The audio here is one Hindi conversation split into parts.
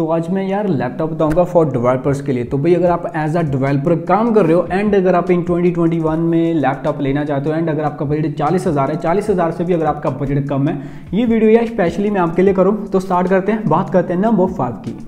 तो आज मैं यार लैपटॉप बताऊँगा फॉर डेवलपर्स के लिए। तो भाई, अगर आप एज अ डेवलपर काम कर रहे हो एंड अगर आप इन 2021 में लैपटॉप लेना चाहते हो एंड अगर आपका बजट चालीस हज़ार है, चालीस हज़ार से भी अगर आपका बजट कम है, ये वीडियो यार स्पेशली मैं आपके लिए करूँ। तो स्टार्ट करते हैं, बात करते हैं नंबर फाइव की।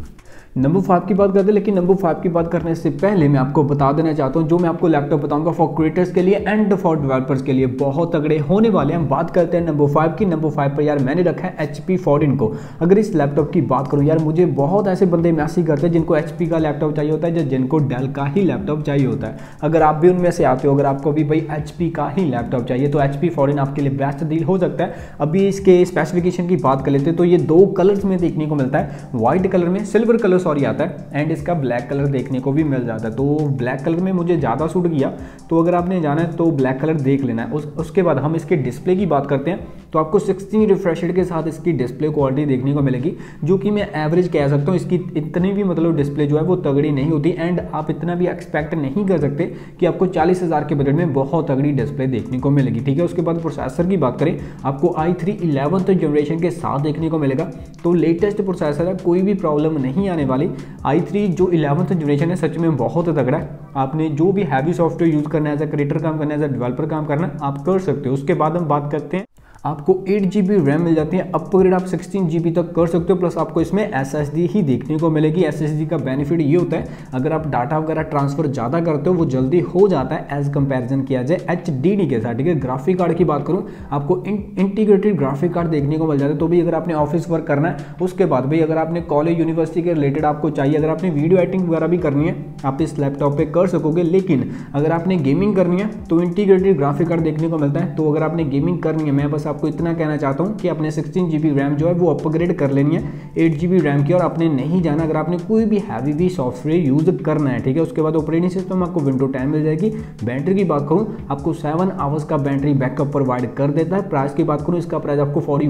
नंबर फाइव की बात करते हैं, लेकिन नंबर फाइव की बात करने से पहले मैं आपको बता देना चाहता हूँ, जो मैं आपको लैपटॉप बताऊँगा फॉर क्रिएटर्स के लिए एंड फॉर डेवलपर्स के लिए बहुत तगड़े होने वाले हैं। बात करते हैं नंबर फाइव की। नंबर फाइव पर यार मैंने रखा है एच पी को। अगर इस लैपटॉप की बात करूँ, यार मुझे बहुत ऐसे बंदे मैसेज करते हैं जिनको HP का लैपटॉप चाहिए होता है या जिनको डेल का ही लैपटॉप चाहिए होता है। अगर आप भी उनमें से आते हो, अगर आपको भी भाई HP का ही लैपटॉप चाहिए तो एच पी आपके लिए बेस्ट डील हो सकता है। अभी इसके स्पेसिफिकेशन की बात कर लेते हैं तो ये दो कलर्स में देखने को मिलता है। व्हाइट कलर में सिल्वर कलर सॉरी आता है एंड इसका ब्लैक कलर देखने को भी मिल जाता है। तो ब्लैक कलर में मुझे ज़्यादा सूट किया तो अगर आपने जाना है तो ब्लैक कलर देख लेना है। उस, उसके बाद हम इसके डिस्प्ले की बात करते हैं। तो आपको 16 रिफ्रेशड के साथ इसकी डिस्प्ले क्वालिटी देखने को मिलेगी, जो कि मैं एवरेज कह सकता हूँ, इसकी इतनी भी मतलब डिस्प्ले जो है वो तगड़ी नहीं होती एंड आप इतना भी एक्सपेक्ट नहीं कर सकते कि आपको चालीस हज़ार के बजट में बहुत तगड़ी डिस्प्ले देखने को मिलेगी, ठीक है? उसके बाद प्रोसेसर की बात करें, आपको आई थ्री इलेवंथ जनरेशन के साथ देखने को मिलेगा। तो लेटेस्ट प्रोसेसर है, कोई भी प्रॉब्लम नहीं आने वाली। आई थ्री जो इलेवंथ जनरेशन है, सच में बहुत तगड़ा है। आपने जो भी हैवी सॉफ्टवेयर यूज़ करना है एज अ क्रिएटर काम करना है एज अ डेवलपर काम करना आप कर सकते हो। उसके बाद हम बात करते हैं आपको एट जी बी रैम मिल जाती है। अपग्रेड आप सिक्सटीन जी बी तक कर सकते हो प्लस आपको इसमें एस एस डी ही देखने को मिलेगी। एस एस डी का बेनिफिट ये होता है, अगर आप डाटा वगैरह ट्रांसफ़र ज़्यादा करते हो, वो जल्दी हो जाता है एज कंपेरिजन किया जाए एच डी डी के साथ, ठीक है? ग्राफिक कार्ड की बात करूँ, आपको इंटीग्रेटेड ग्राफिक कार्ड देखने को मिल जाता है। तो भी अगर आपने ऑफ़िस वर्क करना है, उसके बाद भाई अगर आपने कॉलेज यूनिवर्सिटी के रिलेटेड आपको चाहिए, अगर आपने वीडियो एडिटिंग वगैरह भी करनी है, आप इस लैपटॉप पर कर सकोगे। लेकिन अगर आपने गेमिंग करनी है तो इंटीग्रेटेड ग्राफिक कार्ड देखने को मिलता है। तो अगर आपने गेमिंग करनी है, मैं बस आपको इतना कहना चाहता हूँ कि अपने सिक्सटीन जी रैम जो है वो अपग्रेड कर लेनी है एट जी रैम की और आपने नहीं जाना, अगर आपने कोई भी हैवी भी सॉफ्टवेयर यूज़ करना है, ठीक है, उसके बाद ऑपरेटिंग सिस्टम आपको विंडो टाइम मिल जाएगी। बैटरी की बात करूँ, आपको सेवन आवर्स का बैटरी बैकअप प्रोवाइड कर देता है। प्राइस की बात करूँ, इसका प्राइस आपको फोर्टी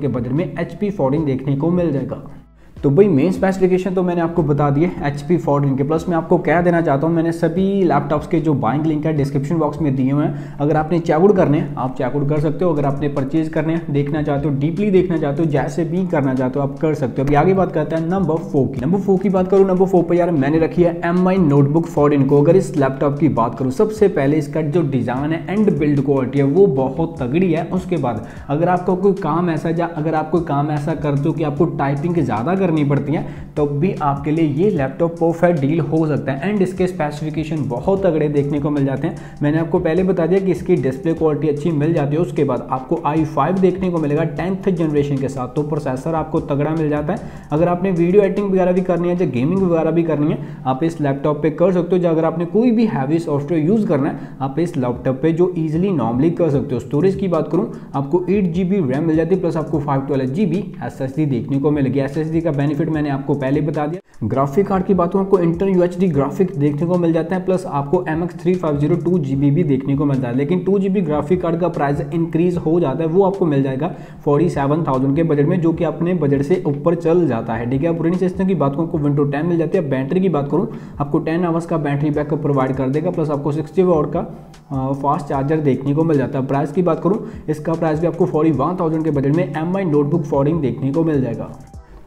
के बजट में एच पी देखने को मिल जाएगा। तो भाई मेन स्पेसिफिकेशन तो मैंने आपको बता दिए एच पी फोर्टीन के प्लस मैं आपको क्या देना चाहता हूँ, मैंने सभी लैपटॉप्स के जो बाइंग लिंक है डिस्क्रिप्शन बॉक्स में दिए हुए हैं। अगर आपने चेकआउट करने हैं, आप चेकआउट कर सकते हो। अगर आपने परचेज करने हैं, देखना चाहते हो डीपली देखना चाहते हो, जैसे भी करना चाहते हो, आप कर सकते हो। अभी आगे बात करते हैं नंबर फोर की। नंबर फोर की बात करूँ नंबर फोर पर यार मैंने रखी है एम आई नोटबुक फोर्टीन को अगर इस लैपटॉप की बात करूँ, सबसे पहले इसका जो डिज़ाइन है एंड बिल्ड क्वालिटी है, वो बहुत तगड़ी है। उसके बाद अगर आपका कोई काम ऐसा या अगर आप कोई काम ऐसा करते हो कि आपको टाइपिंग ज़्यादा करनी पड़ती है तो भी आपके लिए ये लैपटॉप परफेक्ट डील हो सकता है। एंड इसके स्पेसिफिकेशन बहुत तगड़े देखने को मिल जाते हैं। मैंने आपको पहले बता दिया कि इसकी डिस्प्ले क्वालिटी अच्छी मिल जाती है, उसके बाद आपको आई फाइव देखने को मिलेगा टेंथ जनरेशन के साथ। तो प्रोसेसर आपको तगड़ा मिल जाता है। अगर आपने वीडियो एडिटिंग वगैरह भी करनी है, या गेमिंग वगैरह भी करनी है, आप इस लैपटॉप पे कर सकते हो। या अगर आपने कोई भी हैवी सॉफ्टवेयर यूज़ करना है, आप इस लैपटॉप पे जो ईजिली नॉर्मली कर सकते हो। स्टोरेज की बात करूँ, आपको एट जी रैम मिल जाती है प्लस आपको फाइव ट्वेल्व जी बी देखने को मिलेगी। एस का बेनिफिट मैंने आपको पहले बता दिया। ग्राफिक कार्ड की बात आपको इंटर यूएचडी ग्राफिक देखने को मिल जाता है प्लस आपको M X three five zero two G B भी देखने को मिलता है। लेकिन two G B graphic card का प्राइस इंक्रीज हो जाता है, वो आपको मिल जाएगा फोर्टी सेवन थाउज़ेंड के बजट में, जो कि अपने बजट से ऊपर चल जाता है। ठीक है ऑपरेटिंग सिस्टम की बात करूँ, आपको विंडो टेन मिल जाती है। बैटरी की बात करूँ, आपको टेन आवर्स का बैटरी बैकअप प्रोवाइड कर देगा प्लस आपको सिक्सटी वोट का फास्ट चार्जर देखने को मिल जाता है। प्राइस की बात करूँ, इसका प्राइस भी आपको फोर्टी वन थाउज़ेंड के बजट में एम आई नोटबुक फोर्डिंग देखने को मिल जाएगा।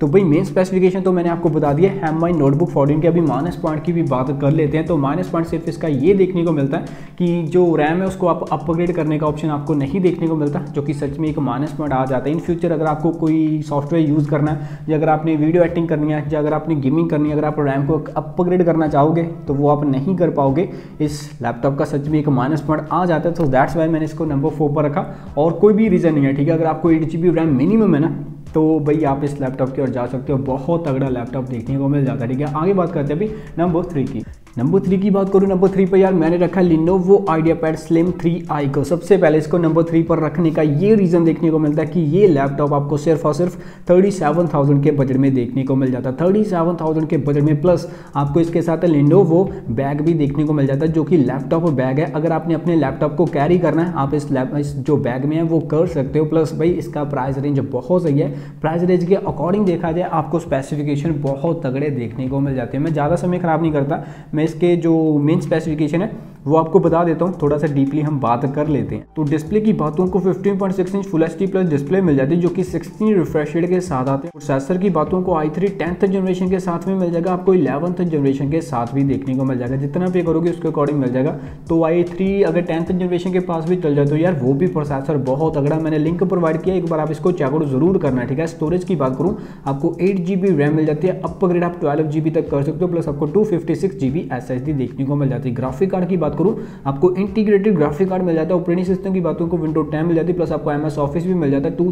तो भाई मेन स्पेसिफिकेशन तो मैंने आपको बता दिया एम माई नोटबुक फोर्टीन के अभी माइनस पॉइंट की भी बात कर लेते हैं तो माइनस पॉइंट सिर्फ़ इसका ये देखने को मिलता है कि जो रैम है, उसको आप अपग्रेड करने का ऑप्शन आपको नहीं देखने को मिलता, जो कि सच में एक माइनस पॉइंट आ जाता है। इन फ्यूचर अगर आपको कोई सॉफ्टवेयर यूज़ करना है, या अगर आपने वीडियो एडिटिंग करनी है, या अगर आपने गेमिंग करनी है, अगर आप रैम को अपग्रेड करना चाहोगे तो वो आप नहीं कर पाओगे। इस लैपटॉप का सच में एक माइनस पॉइंट आ जाता है तो दैट्स वाई मैंने इसको नंबर फोर पर रखा। और कोई भी रीज़न नहीं है, ठीक है? अगर आपको एट जी रैम मिनिमम है ना तो भाई आप इस लैपटॉप की ओर जा सकते हो। बहुत तगड़ा लैपटॉप देखने को मिल जाता है, ठीक है? आगे बात करते हैं अभी नंबर थ्री की। नंबर थ्री की बात करूँ नंबर थ्री पर यार मैंने रखा Lenovo IdeaPad slim three I को। सबसे पहले इसको नंबर थ्री पर रखने का ये रीज़न देखने को मिलता है कि ये लैपटॉप आपको सिर्फ़ और सिर्फ़ थर्टी सेवन थाउज़ेंड के बजट में देखने को मिल जाता है। थर्टी सेवन थाउज़ेंड के बजट में प्लस आपको इसके साथ लिनोवो बैग भी देखने को मिल जाता है, जो कि लैपटॉप बैग है। अगर आपने अपने लैपटॉप को कैरी करना है, आप इस लैप इस जो बैग में है, वो कर सकते हो। प्लस भाई, इसका प्राइस रेंज बहुत सही है। प्राइस रेंज के अकॉर्डिंग देखा जाए, आपको स्पेसिफिकेशन बहुत तगड़े देखने को मिल जाते हैं। मैं ज़्यादा समय खराब नहीं करता। मैं इसके जो मेन स्पेसिफिकेशन है वो आपको बता देता हूँ, थोड़ा सा डीपली हम बात कर लेते हैं। तो डिस्प्ले की बातों को 15.6 inch full HD plus display मिल जाती है, जो कि 16 रिफ्रेश रेट के साथ आते हैं। प्रोसेसर की बातों को आई थ्री टेंथ जनरेशन के साथ में मिल जाएगा, आपको इलेवंथ जनरेशन के साथ भी देखने को मिल जाएगा। जितना पे करोगे उसके अकॉर्डिंग मिल जाएगा। तो आई थ्री अगर टेंथ जनरेशन के पास भी चल जाए तो यार वो भी प्रोसेसर बहुत अगड़ा मैंने लिंक प्रोवाइड किया, एक बार आप इसको चेकआउट ज़रूर करना है, ठीक है? स्टोरेज की बात करूँ, आपको एट जी रैम मिल जाती है। अपग्रेड आप ट्वेल्व जी तक कर सकते हो प्लस आपको two fifty six G B S S D देखने को मिल जाती है। ग्राफिक कार्ड की बात करूँ, आपको इंटीग्रेटेड ग्राफिक कार्ड मिल जाता है ऑपरेटिंग सिस्टम की बातों को विंडो टेन मिल जाती है प्लस आपको एम एस ऑफ़िस भी मिल जाता है टू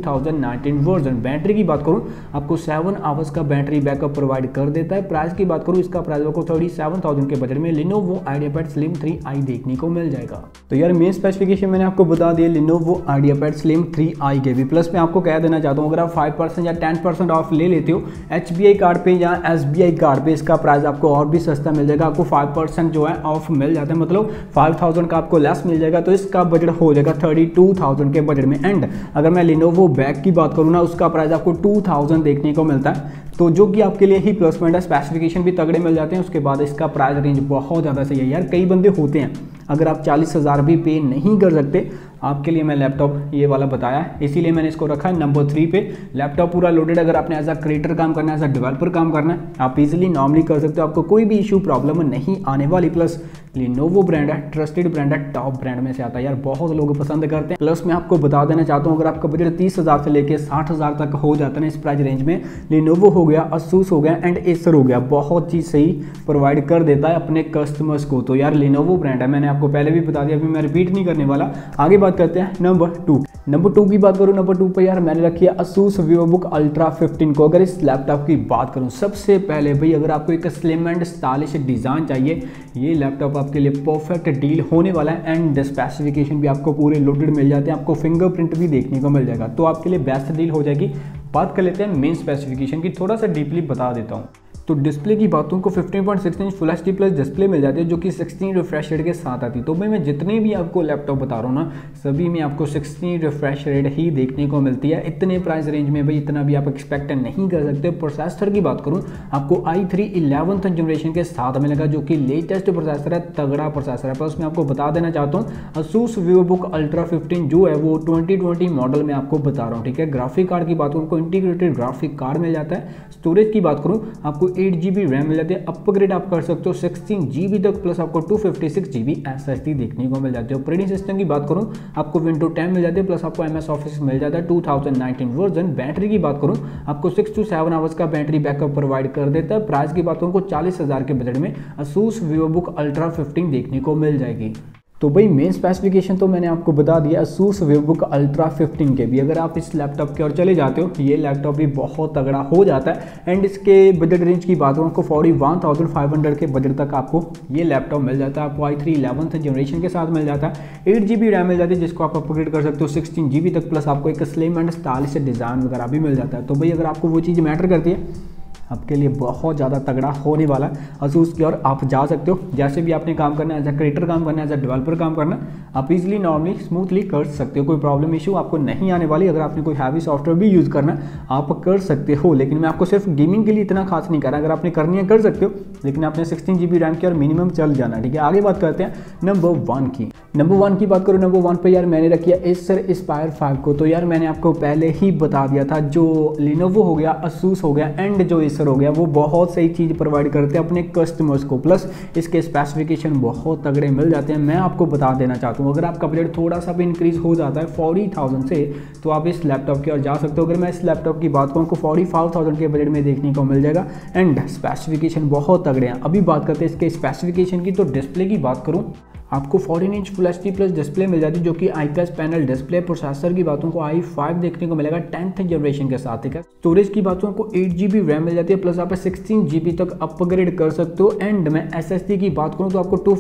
वर्जन बैटरी की बात करूँ, आपको सेवन आवर्स का बैटरी बैकअप प्रोवाइड कर देता है. प्राइस की बात करूँ, इसका प्राइस आपको थर्टी के बजट में Lenovo idea slim three I देखने को मिल जाएगा। तो यार मेन स्पेसिफिकेशन मैंने आपको बता दिया Lenovo idea slim three I के भी। प्लस मैं आपको कह देना चाहता हूँ, अगर आप फाइव परसेंट या टेन परसेंट ऑफ़ ले लेते हो एच कार्ड पे या एस कार्ड पे इसका प्राइस आपको और भी सस्ता मिल जाएगा। आपको फाइव परसेंट जो है ऑफ़ मिल जाता है मतलब फाइव थाउज़ेंड का आपको लेस मिल जाएगा तो इसका बजट हो जाएगा थर्टी टू थाउज़ेंड के बजट में। एंड अगर मैं लिनोवो बैग की बात करूँ ना, उसका प्राइस आपको टू थाउज़ेंड देखने को मिलता है। तो जो कि आपके लिए ही प्लस पॉइंट है स्पेसिफिकेशन भी तगड़े मिल जाते हैं, उसके बाद इसका प्राइस रेंज बहुत ज़्यादा सही है। यार, कई बंदे होते हैं, अगर आप चालीस हज़ार भी पे नहीं कर सकते आपके लिए मैं लैपटॉप ये वाला बताया, इसीलिए मैंने इसको रखा है नंबर थ्री पे। लैपटॉप पूरा लोडेड अगर आपने एज अ क्रिएटर काम करना है एज अ डेवलपर काम करना है, आप इजीली नॉर्मली कर सकते हो। आपको कोई भी इशू प्रॉब्लम नहीं आने वाली। प्लस लिनोवो ब्रांड है ट्रस्टेड ब्रांड है टॉप ब्रांड में से आता है। यार, बहुत लोग पसंद करते हैं। प्लस मैं आपको बता देना चाहता हूँ, अगर आपका बजट तीस हज़ार से लेकर साठ हज़ार तक हो जाता है ना इस प्राइस रेंज में लिनोवो हो गया असूस हो गया एंड एसर हो गया। बहुत चीज़ सही प्रोवाइड कर देता है अपने कस्टमर्स को। तो यार लिनोवो ब्रांड है, मैंने आपको पहले भी बता दिया, अभी मैं रिपीट नहीं करने वाला। आगे बात करते हैं नंबर टू। नंबर टू की बात करूँ, नंबर टू पर यार मैंने रखी है असूस वीवो बुक अल्ट्रा 15 को। अगर इस लैपटॉप की बात करूँ, सबसे पहले भाई, अगर आपको एक स्लिम एंड स्टाइलिश डिज़ाइन चाहिए, ये लैपटॉप आपके लिए परफेक्ट डील होने वाला है एंड स्पेसिफिकेशन भी आपको पूरे लोडेड मिल जाते हैं। आपको फिंगरप्रिंट भी देखने को मिल जाएगा। तो आपके लिए बेस्ट डील हो जाएगी। बात कर लेते हैं मेन स्पेसिफिकेशन की। थोड़ा सा डीपली बता देता हूँ। तो डिस्प्ले की बातों को 15.6 inch full H plus display मिल जाती है, जो कि 16 रिफ्रेश रेट के साथ आती है। तो भाई, मैं जितने भी आपको लैपटॉप बता रहा हूँ ना, सभी में आपको 16 रिफ्रेश रेट ही देखने को मिलती है। इतने प्राइस रेंज में भाई, इतना भी आप एक्सपेक्ट नहीं कर सकते। प्रोसेसर की बात करूँ, आपको आई थ्री इलेवंथ जनरेशन के साथ मिलेगा, जो कि लेटेस्ट प्रोसेसर है, तगड़ा प्रोसेसर है। प्लस मैं आपको बता देना चाहता हूँ Asus Vivo book ultra fifteen जो है, वो ट्वेंटी मॉडल में आपको बता रहा हूँ, ठीक है? ग्राफिक कार्ड की बात करूँ इंटीग्रेटेड ग्राफिक कार्ड मिल जाता है। स्टोरेज की बात करूँ, आपको एट जी बी रैम मिल जाती है अपग्रेड आप कर सकते हो। सिक्सटीन जी बी तक प्लस आपको two fifty six G B S S D देखने को मिल जाती है। ऑपरेटिंग सिस्टम की बात करूँ, आपको विंडो टेन मिल जाती है प्लस आपको एम एस ऑफ़िस मिल जाता है। Two thousand nineteen version battery की बात करूँ, आपको सिक्स टू सेवन आवर्स का बैटरी बैकअप प्रोवाइड कर देता है। प्राइस की बात करूँ को चालीस हज़ार के बजट में Asus Vivo book ultra fifteen देखने को मिल जाएगी। तो भाई मेन स्पेसिफिकेशन तो मैंने आपको बता दिया असूस वेबुक अल्ट्रा 15 के भी। अगर आप इस लैपटॉप की ओर चले जाते हो ये लैपटॉप भी बहुत तगड़ा हो जाता है। एंड इसके बजट रेंज की बात करूँ, आपको forty one thousand five hundred के बजट तक आपको ये लैपटॉप मिल जाता है। आपको आई थ्री इलेवंथ जनरेशन के साथ मिल जाता है। एट जी बी रैम मिल जाती है, जिसको आप अपग्रेड कर सकते हो सिक्सटीन जी बी तक प्लस आपको एक स्लिम एंड स्टाइलिश डिज़ाइन वगैरह भी मिल जाता है। तो भाई अगर आपको वो चीज़ मैटर करती है आपके लिए बहुत ज़्यादा तगड़ा होने वाला है। असूस की ओर आप जा सकते हो। जैसे भी आपने काम करना है एज अ क्रिएटर काम करना है एज अ डेवलपर काम करना आप इजीली नॉर्मली स्मूथली कर सकते हो। कोई प्रॉब्लम इशू आपको नहीं आने वाली। अगर आपने कोई हैवी सॉफ्टवेयर भी यूज़ करना आप कर सकते हो। लेकिन मैं आपको सिर्फ़ गेमिंग के लिए इतना खास नहीं कर रहा। अगर आपने करनी है, कर सकते हो। लेकिन आपने सिक्सटीन जी रैम की और मिनिमम चल जाना ठीक है? आगे बात करते हैं नंबर वन की। नंबर वन की बात करूँ नंबर वन पर यार मैंने रखी है एसर इस्पायर फाइव को। तो यार मैंने आपको पहले ही बता दिया था, जो लिनोवो हो गया असूस हो गया एंड जो एसर हो गया, वो बहुत सही चीज़ प्रोवाइड करते हैं अपने कस्टमर्स को। प्लस इसके स्पेसिफिकेशन बहुत तगड़े मिल जाते हैं। मैं आपको बता देना चाहता हूँ, अगर आपका बजट थोड़ा सा भी इंक्रीज हो जाता है फोर्टी थाउज़ेंड से तो आप इस लैपटॉप की ओर जा सकते हो। अगर मैं इस लैपटॉप की बात करूँ तो फोर्टी फाइव थाउज़ेंड के बजट में देखने को मिल जाएगा। एंड स्पेसिफिकेशन बहुत तगड़े हैं। अभी बात करते हैं इसके स्पेसिफिकेशन की तो डिस्प्ले की बात करूँ आपको 14 inch full H plus display मिल जाती है, जो कि आई पैनल डिस्प्ले प्रोसेसर की बातों को आई फाइव देखने को मिलेगा टेंथ जनरेशन के साथ है? स्टोरेज की बातों को एट जी रैम मिल जाती है प्लस आप सिक्सटीन जी तक अपग्रेड कर सकते हो। एंड मैं एस की बात करूँ तो आपको टू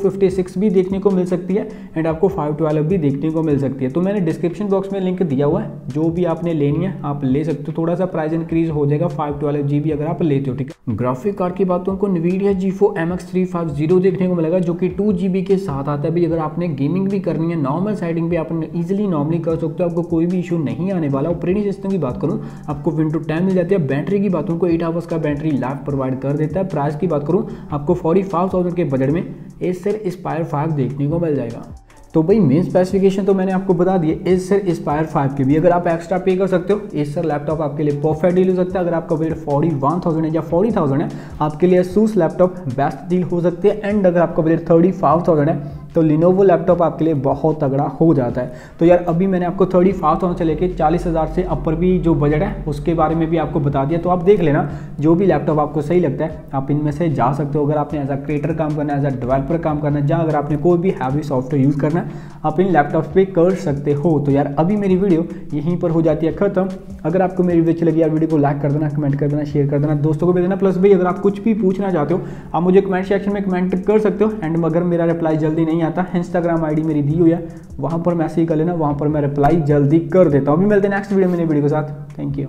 भी देखने को मिल सकती है एंड आपको फाइव भी देखने को मिल सकती है। तो मैंने डिस्क्रिप्शन बॉक्स में लिंक दिया हुआ है, जो भी आपने लेनी है, आप ले सकते हो। थोड़ा सा प्राइस इंक्रीज हो जाएगा फाइव ट्वेल्व जी अगर आप लेते हो, ठीक है? ग्राफिक कार्ड की बातों को Nvidia GeForce M X three five zero देखने को मिलेगा, जो कि टू जी के साथ है भाई अगर आपने गेमिंग भी करनी है नॉर्मल साइडिंग भी आप ईजिली नॉर्मली कर सकते हो, आपको कोई भी इशू नहीं आने वाला। ऑपरेटिंग सिस्टम की बात करूँ, आपको विंडो टेन मिल जाती है बैटरी की बात करूँ को एट आवर्स का बैटरी लाइफ प्रोवाइड कर देता है। प्राइस की बात करूँ, आपको फोर्टी के बजट में एसर स्पायर फाइव देखने को मिल जाएगा। तो भाई मेन स्पेसिफिकेशन तो मैंने आपको बता दिए एसर इंस्पायर फाइव की भी। अगर आप एक्स्ट्रा पे कर सकते हो एसर लैपटॉप आपके लिए परफेक्ट डील हो सकता है। अगर आपका बजट फोर्टी वन थाउज़ेंड है या फोर्टी थाउज़ेंड है, आपके लिए सूस लैपटॉप बेस्ट डील हो सकती है। एंड अगर आपका बजट थर्टी फाइव थाउज़ेंड है तो लिनोवो लैपटॉप आपके लिए बहुत तगड़ा हो जाता है। तो यार, अभी मैंने आपको थर्टी फाइव थाउज़ेंड से लेकर चालीस हज़ार से अपर भी जो बजट है, उसके बारे में भी आपको बता दिया। तो आप देख लेना, जो भी लैपटॉप आपको सही लगता है, आप इनमें से जा सकते हो। अगर आपने एज अ क्रिएटर काम करना है एज अ डेवलपर काम करना है, जहाँ अगर आपने कोई भी हैवी सॉफ्टवेयर यूज़ करना है, आप इन लैपटॉप पर कर सकते हो। तो यार, अभी मेरी वीडियो यहीं पर हो जाती है, खत्म। अगर आपको मेरी वीडियो अच्छी लगी, यार वीडियो को लाइक कर देना कमेंट कर देना शेयर कर देना, दोस्तों को भी देना। प्लस भाई, अगर आप कुछ भी पूछना चाहते हो, आप मुझे कमेंट सेक्शन में कमेंट कर सकते हो। एंड अगर मेरा रिप्लाई जल्दी नहीं आता इंस्टाग्राम आईडी मेरी दी हुई है। वहाँ पर मैसेज कर लेना, वहाँ पर मैं रिप्लाई जल्दी कर देता हूँ। अभी मिलते हैं नेक्स्ट वीडियो में वीडियो के साथ। Thank you